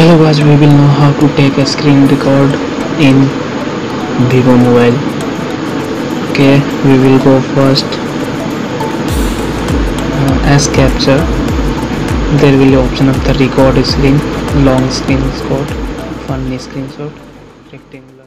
hello guys we will know how to take a screen record in vivo mobile. Okay we will go first uh, as capture there will be option of the record screen long screen record, funny screenshot rectangular.